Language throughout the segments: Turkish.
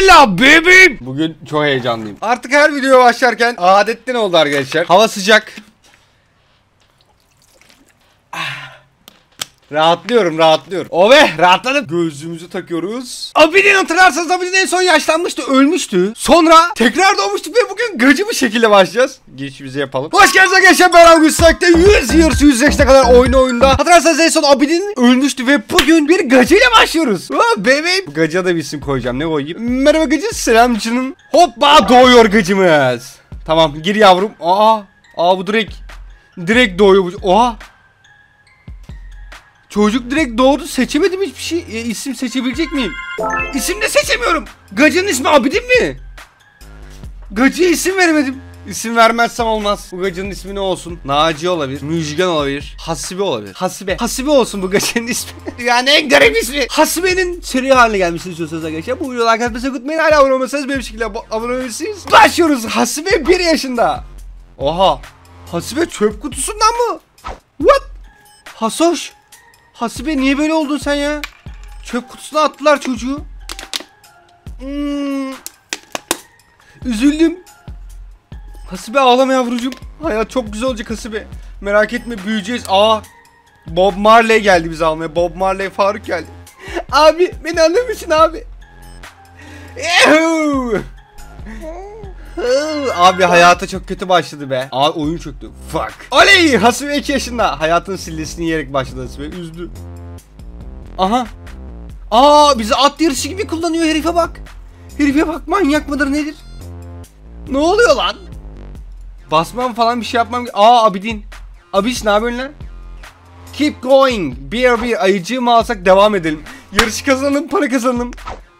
Bismillah baby. Bugün çok heyecanlıyım. Artık her videoya başlarken adetten oldu arkadaşlar. Hava sıcak. Rahatlıyorum rahatlıyorum. O be rahatladım. Gözlüğümüzü takıyoruz. Abidin hatırlarsanız Abidin en son yaşlanmıştı ölmüştü. Sonra tekrar doğmuştuk ve bugün gacı bir şekilde başlayacağız. Geçişimizi yapalım. Hoş geldiniz arkadaşlar ben Angus Sak'ta 100 years 100 yaşına kadar oyun oyunda. Hatırlarsanız en son Abidin ölmüştü ve bugün bir gacıyla başlıyoruz. Baby. Bu Gacıya da bir isim koyacağım ne koyayım? Merhaba gacı selam canım. Hoppa doğuyor gacımız. Tamam gir yavrum. Aa, aa bu direkt direkt doğuyor bu. Oha. Çocuk direkt doğdu seçemedim hiçbir şey. E, isim seçebilecek miyim? İsim de seçemiyorum. Gacının ismi Abidin mi? Gacıya isim veremedim. İsim vermezsem olmaz. Bu gacının ismi ne olsun? Naci olabilir. Müjgan olabilir. Hasibe olabilir. Hasibe. Hasibe olsun bu gacının ismi. yani en garip ismi. Hasibe'nin seri haline gelmesini istiyorsanız arkadaşlar. Bu videoyu like atmayı unutmayın. Hala abone olmasanız benim şekilde abo- abone olabilirsiniz. Başlıyoruz. Hasibe 1 yaşında. Oha. Hasibe çöp kutusundan mı? What? Hasoş. Hasibe niye böyle oldun sen ya? Çöp kutusuna attılar çocuğu. Hmm. Üzüldüm. Hasibe ağlama yavrucuğum. Hayat çok güzel olacak Hasibe. Merak etme büyüyeceğiz. Aa. Bob Marley geldi bizi almaya. Bob Marley Faruk geldi. Abi beni alır mısın abi? Yuhuu. Abi hayata çok kötü başladı be. Aa oyun çöktü. Fuck. Oley! Hasibe 2 yaşında. Hayatın sillesini yiyerek başladı Hasibe. Üzdü. Aha. Aa bizi at yarışı gibi kullanıyor herife bak. Herife bak manyak mıdır nedir? Ne oluyor lan? Basmam falan bir şey yapmam. Aa Abidin. Abiş ne yapıyorsun lan? Keep going. Bir bir ayıcığı mı alsak devam edelim. Yarış kazanalım para kazanalım.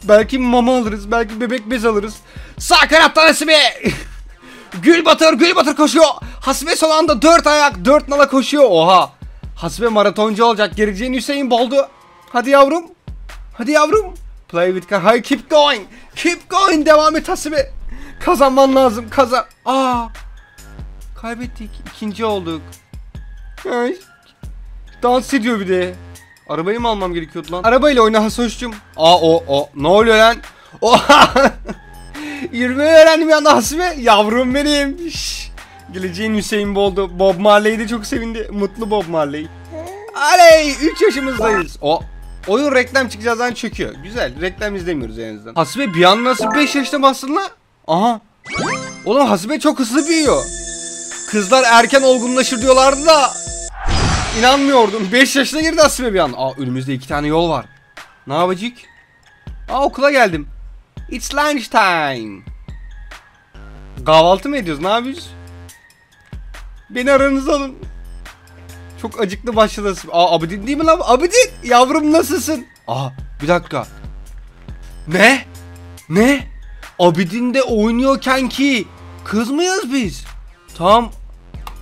Belki mama alırız. Belki bebek bez alırız. Sağ kanattan Hasibe. gül batır gül batır koşuyor. Hasibe son anda 4 ayak 4 nala koşuyor. Oha. Hasibe maratoncu olacak. Geleceğin Hüseyin boldu. Hadi yavrum. Hadi yavrum. Play with car. Hayır keep going. Keep going. Devam et Hasibe. Kazanman lazım. Kazan. Aa. Kaybettik. İkinci olduk. Dans ediyor bir de. Arabayı mı almam gerekiyordu lan? Arabayla oyna Hasoş'cum. Aa o o. Ne oluyor lan? Oha. Yürümeyi öğrendim ya Hasibe. Yavrum benim. Şş. Geleceğin Hüseyin Boldu. Bob Marley de çok sevindi. Mutlu Bob Marley. Aley 3 yaşımızdayız. O oyun reklam çıkacağından çöküyor. Güzel. Reklam izlemiyoruz en azından. Hasibe bir an nasıl 5 yaşta bastın lan? Aha. Oğlum Hasibe çok hızlı büyüyor. Kızlar erken olgunlaşır diyorlardı da İnanmıyordum. 5 yaşına girdi Hasibe bir an. Aa önümüzde iki tane yol var. Ne yapacak? Aa okula geldim. It's lunch time. Kahvaltı mı ediyoruz? Ne yapıyoruz? Beni aranıza alın. Çok acıklı başladı. Aa Abidin değil mi lan? Abidin! Yavrum nasılsın? Aa bir dakika. Ne? Ne? Abidin de oynuyorken ki kız mıyız biz? Tamam.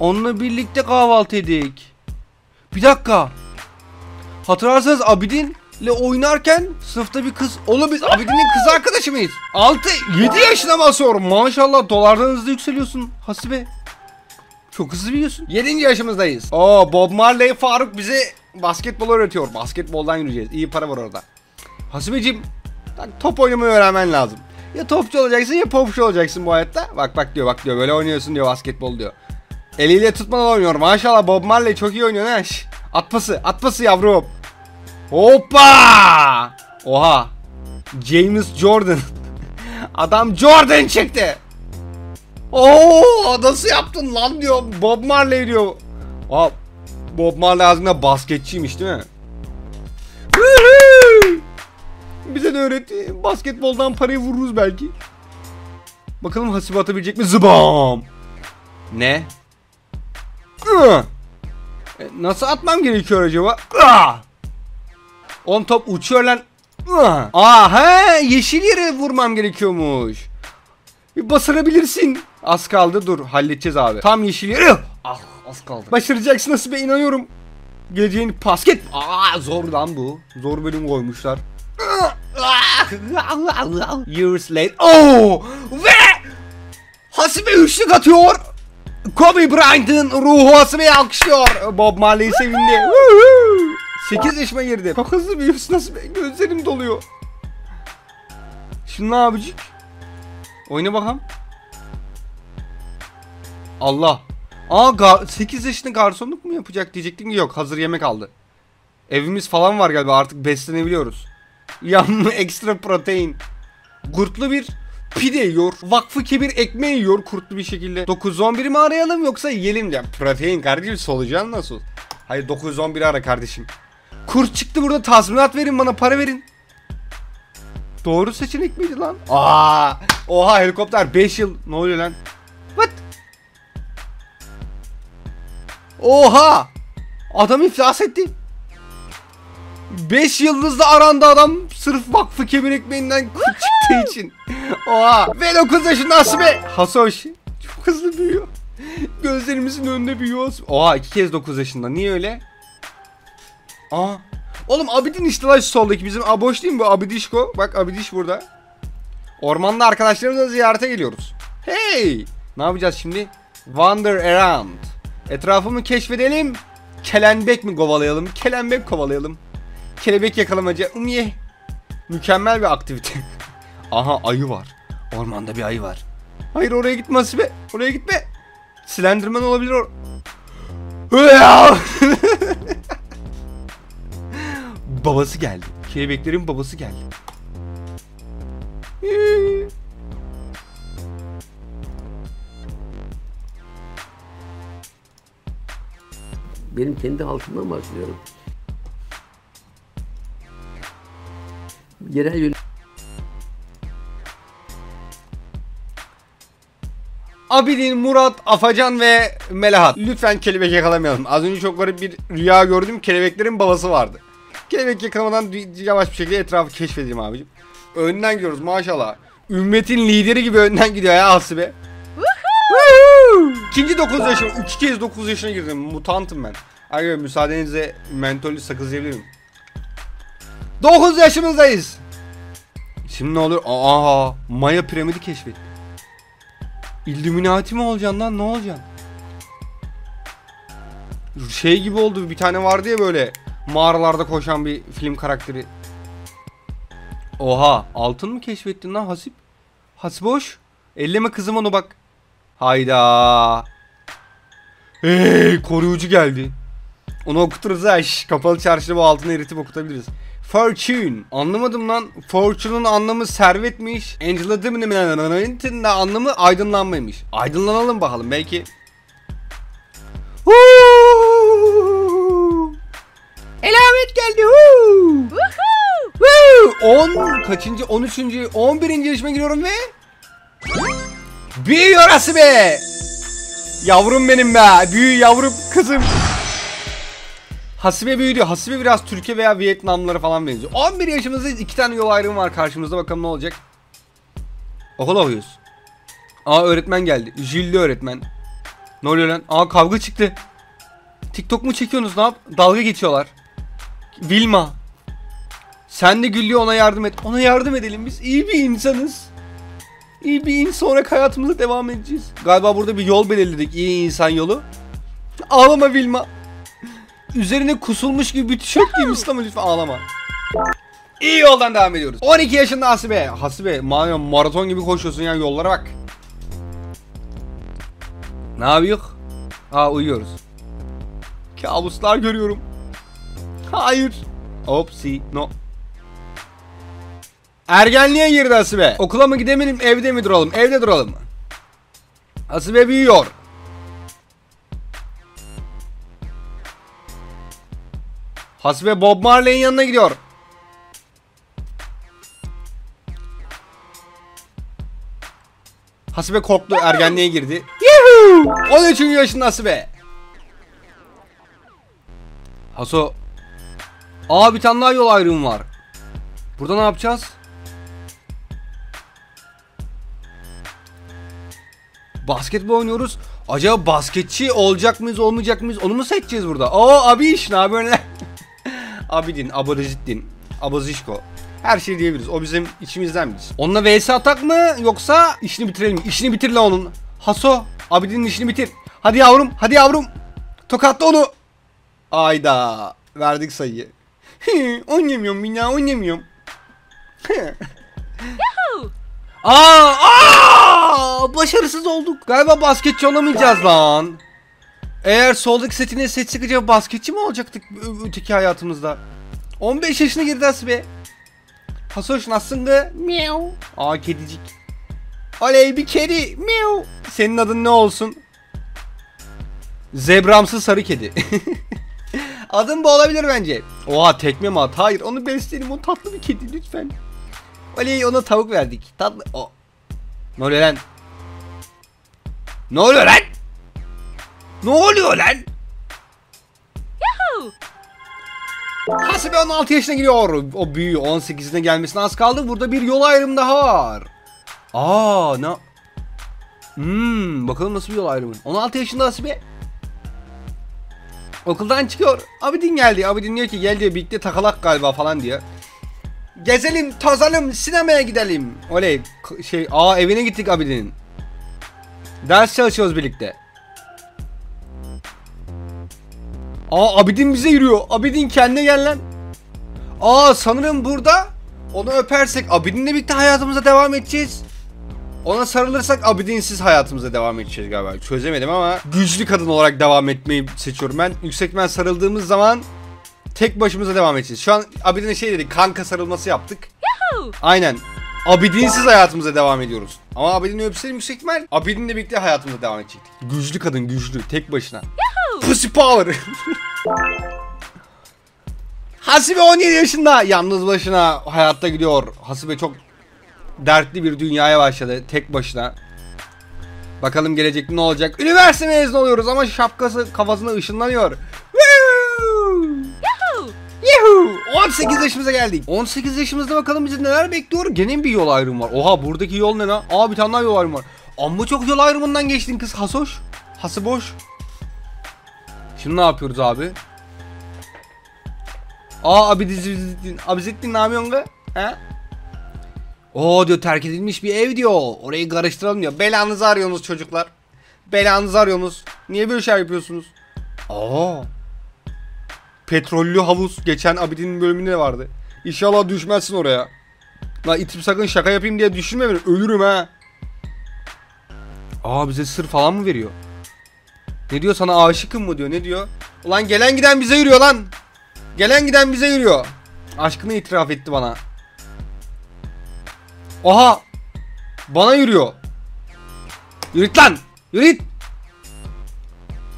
Onunla birlikte kahvaltı edik. Bir dakika. Hatırlarsanız Abidin'le oynarken sınıfta bir kız... Oğlum biz Abidin'in kız arkadaşı mıyız? 6, 7 yaşına basıyorum. Maşallah dolardan hızlı yükseliyorsun Hasibe. Çok hızlı biliyorsun. 7. yaşımızdayız. Oo Bob Marley Faruk bize basketbol öğretiyor. Basketboldan yürüyeceğiz. İyi para var orada. Hasibeciğim top oynamayı öğrenmen lazım. Ya topçu olacaksın ya popçu olacaksın bu hayatta. Bak bak diyor bak diyor böyle oynuyorsun diyor basketbol diyor. Eliyle tutmadan oynuyor. Maşallah Bob Marley çok iyi oynuyor ha. At pası, at pası yavrum. Hoppa! Oha. James Jordan. Adam Jordan çıktı. Oo, nasıl yaptın lan diyor. Bob Marley diyor. Aa, Bob Marley aslında basketçiymiş değil mi? Bize de öğretti. Basketboldan parayı vururuz belki. Bakalım hasibe atabilecek mi? Zıbam. Ne? E, Nasıl atmam gerekiyor acaba? Ah! On top uçuyor lan. Ah! Aa he yeşil yere vurmam gerekiyormuş. Bir basırabilirsin. Az kaldı dur halledeceğiz abi. Tam yeşil yere. Ah az kaldı. Başaracaksın nasıl be inanıyorum. Geleceğin basket. Aa zor lan bu. Zor bölüm koymuşlar. Years late. Oh! Ve Hasibe üçlük atıyor. Kobe Bryant'ın ruhu Hasibe'yi alkışlıyor. Bob Marley sevindi. 8 yaşıma girdi. Çok hızlı büyüyorsun Hasibe. Gözlerim doluyor. Şimdi ne yapacak? Oyna bakalım. Allah. Aa gar 8 yaşında garsonluk mu yapacak diyecektim ki yok hazır yemek aldı. Evimiz falan var galiba artık beslenebiliyoruz. Yanlı ekstra protein. Kurtlu bir pide yiyor. Vakfı kebir ekmeği yiyor kurtlu bir şekilde. 911'i mi arayalım yoksa yiyelim ya. Protein kardeşim solucan nasıl? Hayır 911'i ara kardeşim. Kurt çıktı burada tazminat verin bana para verin. Doğru seçenek miydi lan? Aa! Oha helikopter 5 yıl. Ne oluyor lan? What? Oha! Adam iflas etti. 5 yıldızlı arandı adam sırf vakfı kemir ekmeğinden kurt çıktığı için. Oha! Ve 9 yaşında Asibe. Hasoş. Çok hızlı büyüyor. Gözlerimizin önünde büyüyor. Oha iki kez 9 yaşında. Niye öyle? Aa. Oğlum Abidin işte lan soldaki bizim aboş değil mi bu Abidişko? Bak Abidiş burada. Ormanda arkadaşlarımızla ziyarete geliyoruz. Hey! Ne yapacağız şimdi? Wander around. Etrafımı keşfedelim. Kelebek mi kovalayalım? Kelebek kovalayalım. Kelebek yakalamaca. Umye. Mükemmel bir aktivite. Aha ayı var. Ormanda bir ayı var. Hayır oraya gitme Asibe. Oraya gitme. Slenderman olabilir or. babası geldi. Kelebeklerin babası geldi. Benim kendi halkımdan bahsediyorum. Yerel yönetim Abidin, Murat, Afacan ve Melahat. Lütfen kelebek yakalamayalım. Az önce çok garip bir rüya gördüm. Kelebeklerin babası vardı. Kelebek yakalamadan yavaş bir şekilde etrafı keşfedeyim abicim. Önden gidiyoruz maşallah. Ümmetin lideri gibi önden gidiyor ya Asibe. İkinci 9 yaşım. İki kez 9 yaşına girdim. Mutantım ben. Arkadaşlar müsaadenizle mentollü sakız yiyebilirim. 9 yaşımızdayız. Şimdi ne olur? Aa, Maya piramidi keşfettim. Illuminati mi olacaksın lan ne olacaksın? Şey gibi oldu bir tane vardı ya böyle mağaralarda koşan bir film karakteri. Oha altın mı keşfettin lan Hasip? Hasiboş. Elleme kızım onu bak. Hayda. Hey koruyucu geldi. Onu okuturuz ha. Şş, kapalı çarşıda bu altını eritip okutabiliriz. Fortune. Anlamadım lan. Fortune'un anlamı servetmiş. Angela Dimmon'un da anlamı aydınlanmaymış. Aydınlanalım bakalım belki. Elamet geldi. Huu! Woo! 10 kaçıncı 13. 11. yarışma giriyorum ve Büyüyor orası be. Yavrum benim be. Büyü yavrum kızım. Hasibe büyüdü. Hasibe biraz Türkiye veya Vietnamlılara falan benziyor. 11 yaşımızdayız. iki tane yol ayrımı var karşımızda. Bakalım ne olacak. Okul okuyoruz. Aa öğretmen geldi. Jilli öğretmen. Ne oluyor lan? Aa kavga çıktı. TikTok mu çekiyorsunuz ne yap? Dalga geçiyorlar. Vilma. Sen de Güllü ona yardım et. Ona yardım edelim biz. İyi bir insanız. İyi bir insan olarak hayatımıza devam edeceğiz. Galiba burada bir yol belirledik. İyi insan yolu. Ağlama Vilma. Üzerine kusulmuş gibi bir tişört giymiş ama lütfen ağlama. İyi yoldan devam ediyoruz. 12 yaşında Hasibe. Hasibe ma- maraton gibi koşuyorsun ya yollara bak. Ne yapıyor? Aa uyuyoruz. Kabuslar görüyorum. Hayır. Opsi no. Ergenliğe girdi Hasibe. Okula mı gidemedim evde mi duralım? Evde duralım. Hasibe büyüyor. Hasibe Bob Marley'in yanına gidiyor. Hasibe korktu ergenliğe girdi. Yuhuu! 13. yaşında Hasibe. Haso. Aa bir tane daha yol ayrımı var. Burada ne yapacağız? Basketbol oynuyoruz. Acaba basketçi olacak mıyız olmayacak mıyız onu mu seçeceğiz burada? Oo abi iş ne haber lan? Abidin, Abaraziddin, Abazişko. Her şey diyebiliriz. O bizim içimizden biz. Onunla vs atak mı yoksa işini bitirelim mi? İşini bitir lan onun. Haso, Abidin'in işini bitir. Hadi yavrum, hadi yavrum. Tokatla onu. Ayda. Verdik sayıyı. Oynamıyorum bina oynamıyorum. Aa, aa! Başarısız olduk. Galiba basketçi olamayacağız lan. Eğer soldaki setini set sıkıca basketçi mi olacaktık öteki hayatımızda? 15 yaşına girdi Asibe. Hasoş nasılsın be? Miau. Aa kedicik. Oley bir kedi. Miau. Senin adın ne olsun? Zebramsı sarı kedi. Adın bu olabilir bence. Oha tekme mi at? Hayır onu besleyelim. O tatlı bir kedi lütfen. Oley ona tavuk verdik. Tatlı. O. Ne oluyor lan? Ne oluyor lan? Ne oluyor lan? Hasibe 16 yaşına giriyor. O büyüyor. 18'ine gelmesine az kaldı. Burada bir yol ayrımı daha var. Aa ne? Hmm, bakalım nasıl bir yol ayrımı. 16 yaşında Hasibe. Okuldan çıkıyor. Abidin geldi. Abidin diyor ki gel diyor birlikte takalak galiba falan diyor. Gezelim, tozalım, sinemaya gidelim. Oley, şey, aa evine gittik Abidin'in. Ders çalışıyoruz birlikte. Aa Abidin bize yürüyor. Abidin kendine gel lan. Aa sanırım burada onu öpersek Abidin'le birlikte hayatımıza devam edeceğiz. Ona sarılırsak Abidinsiz hayatımıza devam edeceğiz galiba. Çözemedim ama güçlü kadın olarak devam etmeyi seçiyorum ben. Yüksekmen sarıldığımız zaman tek başımıza devam edeceğiz. Şu an Abidin'e şey dedik kanka sarılması yaptık. Aynen. Abidinsiz hayatımıza devam ediyoruz. Ama Abidin'i öpseydim yüksek ihtimal Abidin'le birlikte hayatımıza devam edecektik. Güçlü kadın güçlü tek başına. Pussy power. Hasibe 17 yaşında yalnız başına hayatta gidiyor. Hasibe çok dertli bir dünyaya başladı tek başına. Bakalım gelecekte ne olacak. Üniversite mezunu oluyoruz ama şapkası kafasına ışınlanıyor. Yuhu! 18 yaşımıza geldik. 18 yaşımızda bakalım bizi neler bekliyor. Gene bir yol ayrımı var. Oha buradaki yol ne lan? Aa bir tane daha yol ayrımı var. Amma çok yol ayrımından geçtin kız Hasoş. Hası boş. Şimdi ne yapıyoruz abi? Aa abi Abizettin, Abizettin ne yapıyorsun be? He? Oo diyor terk edilmiş bir ev diyor. Orayı karıştıralım diyor. Belanızı arıyorsunuz çocuklar. Belanızı arıyorsunuz. Niye böyle şey yapıyorsunuz? Aa. Petrollü havuz geçen Abidin'in bölümünde vardı. İnşallah düşmezsin oraya. La itip sakın şaka yapayım diye düşünme beni. Ölürüm ha. Aa bize sır falan mı veriyor? Ne diyor sana aşıkım mı diyor ne diyor? Ulan gelen giden bize yürüyor lan. Gelen giden bize yürüyor. Aşkını itiraf etti bana. Oha. Bana yürüyor. Yürüt lan. Yürüt.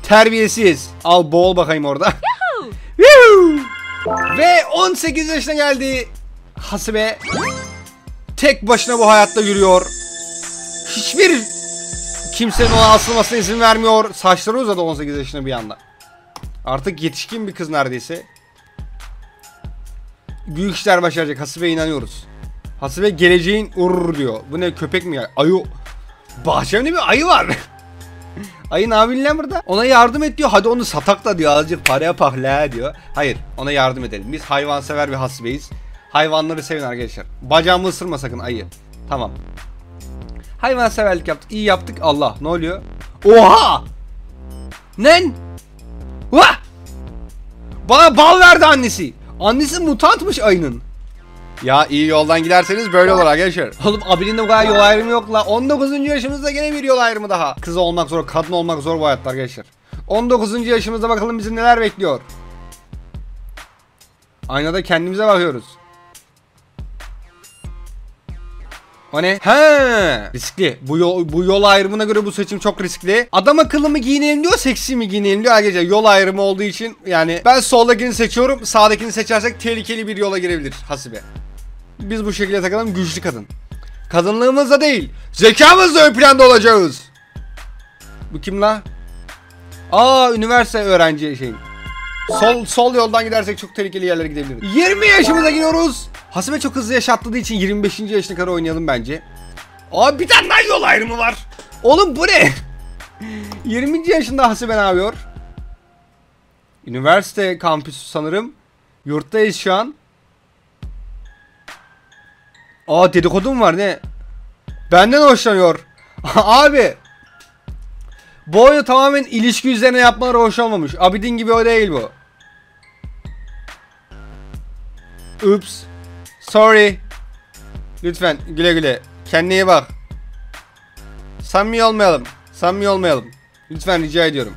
Terbiyesiz. Al boğul bakayım orada. Ve 18 yaşına geldi. Hasibe. Tek başına bu hayatta yürüyor. Hiçbir kimsenin ona asılmasına izin vermiyor. Saçları uzadı 18 yaşında bir anda. Artık yetişkin bir kız neredeyse. Büyük işler başaracak. Hasibe'ye inanıyoruz. Hasibe geleceğin urur diyor. Bu ne köpek mi ya? Ayı. Bahçemde bir ayı var. ayı ne yapayım lan burada? Ona yardım et diyor. Hadi onu satak da diyor. Azıcık paraya pahla diyor. Hayır ona yardım edelim. Biz hayvansever bir hasibeyiz. Hayvanları sevin arkadaşlar. Bacağımı ısırma sakın ayı. Tamam. Hayvanseverlik yaptık. iyi yaptık. Allah ne oluyor? Oha! Nen? Vah! Bana bal verdi annesi. Annesi mutantmış ayının. Ya iyi yoldan giderseniz böyle olur arkadaşlar. Oğlum abinin de bu kadar yol ayrımı yok la. 19. yaşımızda gene bir yol ayrımı daha. Kız olmak zor, kadın olmak zor bu hayatta arkadaşlar. 19. yaşımızda bakalım bizi neler bekliyor. Aynada kendimize bakıyoruz. O ne? He, riskli. Bu yol, bu yol ayrımına göre bu seçim çok riskli. Adam akıllı mı giyinelim diyor, seksi mi giyinelim diyor. Arkadaşlar yol ayrımı olduğu için yani ben soldakini seçiyorum. Sağdakini seçersek tehlikeli bir yola girebilir hasibe. Biz bu şekilde takalım güçlü kadın. Kadınlığımızla değil, zekamızla ön planda olacağız. Bu kim la? Aa üniversite öğrenci şeyin. Sol sol yoldan gidersek çok tehlikeli yerlere gidebiliriz. 20 yaşımıza giriyoruz. Hasibe çok hızlı yaş için 25. yaşına kadar oynayalım bence. Aa bir tane daha yol ayrımı var. Oğlum bu ne? 20. yaşında Hasibe ne yapıyor? Üniversite kampüsü sanırım. Yurttayız şu an. Aa dedikodum var ne? Benden hoşlanıyor. Abi. Bu oyunu tamamen ilişki üzerine yapmaları hoş olmamış. Abidin gibi o değil bu. Oops. Sorry. Lütfen güle güle. Kendine iyi bak. Samimi olmayalım. Samimi olmayalım. Lütfen rica ediyorum.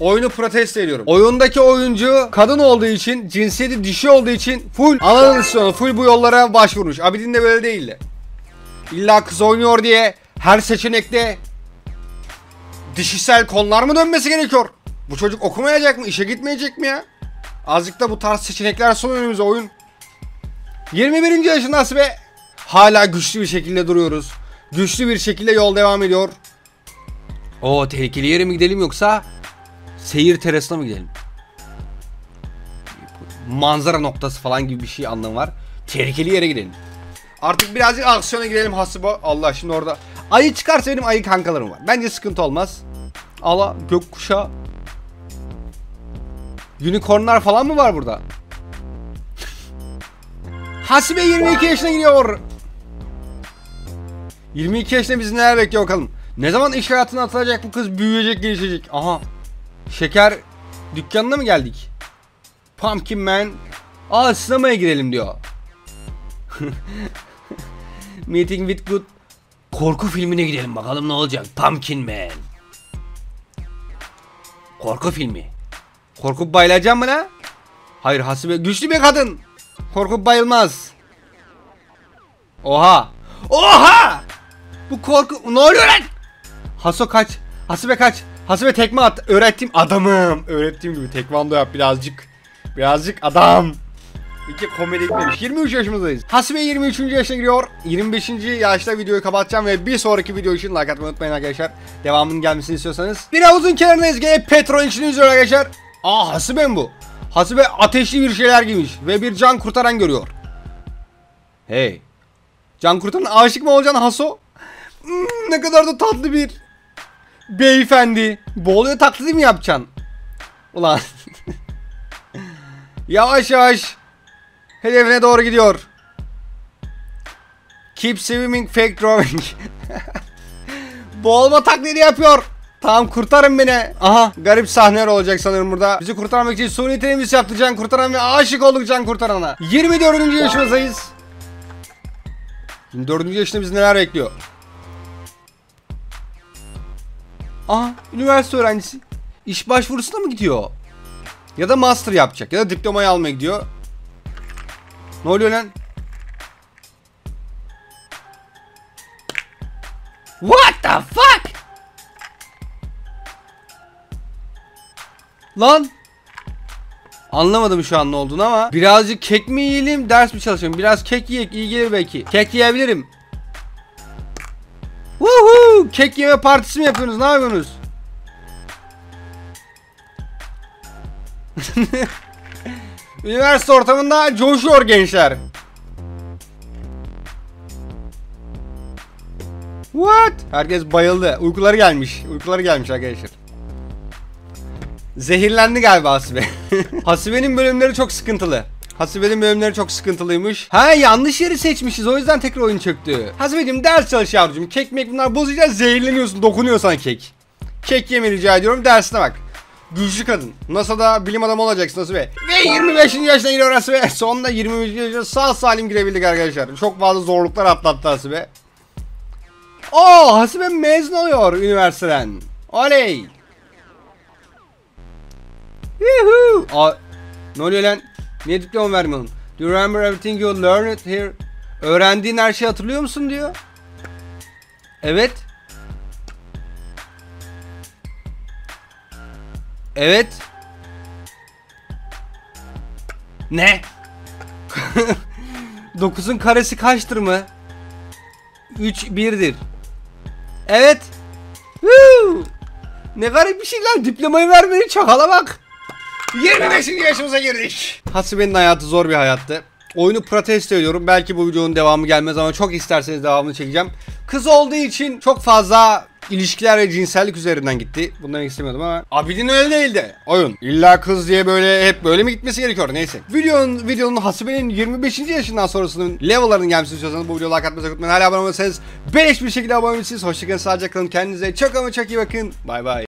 Oyunu protesto ediyorum. Oyundaki oyuncu kadın olduğu için, cinsiyeti dişi olduğu için full Anadolu istiyor. Full bu yollara başvurmuş. Abidin de böyle değildi. İlla kız oynuyor diye her seçenekte dişisel konular mı dönmesi gerekiyor? Bu çocuk okumayacak mı? İşe gitmeyecek mi ya? Azıcık da bu tarz seçenekler son önümüze oyun. 21. yaşındası ve hala güçlü bir şekilde duruyoruz. Güçlü bir şekilde yol devam ediyor. O tehlikeli yere mi gidelim yoksa seyir terasına mı gidelim? Manzara noktası falan gibi bir şey anlamı var. Tehlikeli yere gidelim. Artık birazcık aksiyona girelim Hasibo. Allah şimdi orada. Ayı çıkarsa benim ayı kankalarım var. Bence sıkıntı olmaz. Allah gökkuşağı. Unicornlar falan mı var burada? Hasibe 22 yaşına gidiyor. 22 yaşında bizi neler bekliyor bakalım. Ne zaman iş hayatına atılacak bu kız büyüyecek gelişecek. Aha. Şeker dükkanına mı geldik? Pumpkin Man. Aa sinemaya girelim diyor. Meeting with Good. Korku filmine gidelim bakalım ne olacak. Pumpkin Man. Korku filmi. Korkup bayılacağım mı la? Hayır Hasibe güçlü bir kadın. Korkup bayılmaz. Oha. Oha! Bu korku... Ne oluyor lan? Haso kaç. Hasibe kaç. Hasibe tekme at. Öğrettiğim adamım. Öğrettiğim gibi tekvando yap birazcık. Birazcık adam. İki komedi eklemiş. 23 yaşımızdayız. Hasibe 23. yaşına giriyor. 25. yaşta videoyu kapatacağım ve bir sonraki video için like atmayı unutmayın arkadaşlar. Devamının gelmesini istiyorsanız. Bir havuzun kenarındayız. Gene petrol içini izliyor arkadaşlar. Aa Hasibe mi bu? Hasibe ateşli bir şeyler giymiş ve bir can kurtaran görüyor. Hey. Can kurtaran aşık mı olacaksın Haso? Hmm, ne kadar da tatlı bir beyefendi. Boğuluyor taklidi mi yapacaksın? Ulan. yavaş yavaş. Hedefine doğru gidiyor. Keep swimming fake drawing. Boğulma taklidi yapıyor. Tamam kurtarın beni. Aha garip sahneler olacak sanırım burada. Bizi kurtarmak için suni teneffüs yaptı Can Kurtaran ve aşık olduk Can Kurtaran'a. 24. yaşımızdayız. 24. yaşında bizi neler bekliyor? Aha üniversite öğrencisi. İş başvurusuna mı gidiyor? Ya da master yapacak ya da diplomayı almaya gidiyor. Ne oluyor lan? What the fuck? Lan. Anlamadım şu an ne olduğunu ama birazcık kek mi yiyelim ders mi çalışalım? Biraz kek yiyek iyi gelir belki. Kek yiyebilirim. Woohoo! Kek yeme partisi mi yapıyorsunuz? Ne yapıyorsunuz? Üniversite ortamında coşuyor gençler. What? Herkes bayıldı. Uykuları gelmiş. Uykuları gelmiş arkadaşlar. Zehirlendi galiba Hasibe. Hasibe'nin bölümleri çok sıkıntılı. Hasibe'nin bölümleri çok sıkıntılıymış. Ha yanlış yeri seçmişiz o yüzden tekrar oyun çöktü. Hasibe'cim ders çalış yavrucuğum. Kek mek bunlar bozacağız zehirleniyorsun dokunuyor sana kek. Kek yeme rica ediyorum dersine bak. Güçlü kadın. NASA'da bilim adamı olacaksın Hasibe. Ve 25. yaşına giriyor Hasibe. Sonunda 25. yaşına sağ salim girebildik arkadaşlar. Çok fazla zorluklar atlattı Hasibe. Oo Hasibe mezun oluyor üniversiteden. Oley. Aa, ne oluyor lan? Niye diploma vermiyorsun? Do you remember everything you learned here? Öğrendiğin her şeyi hatırlıyor musun diyor. Evet. Evet. Ne? 9'un karesi kaçtır mı? 3 1'dir. Evet. Woo! Ne garip bir şey lan. Diplomayı vermeni çakala bak. 25. yaşımıza girdik. Hasibe'nin hayatı zor bir hayattı. Oyunu protesto ediyorum. Belki bu videonun devamı gelmez ama çok isterseniz devamını çekeceğim. Kız olduğu için çok fazla ilişkiler ve cinsellik üzerinden gitti. Bunları istemiyordum ama Abidin öyle değildi. Oyun. İlla kız diye böyle hep böyle mi gitmesi gerekiyor? Neyse. Videonun videonun Hasibe'nin 25. yaşından sonrasının level'larının gelmesini istiyorsanız bu videoya like atmayı unutmayın. Hala abone olmasanız beleş bir şekilde abone olabilirsiniz. Hoşçakalın, sağlıcakla kalın. Kendinize çok ama çok iyi bakın. Bay bay.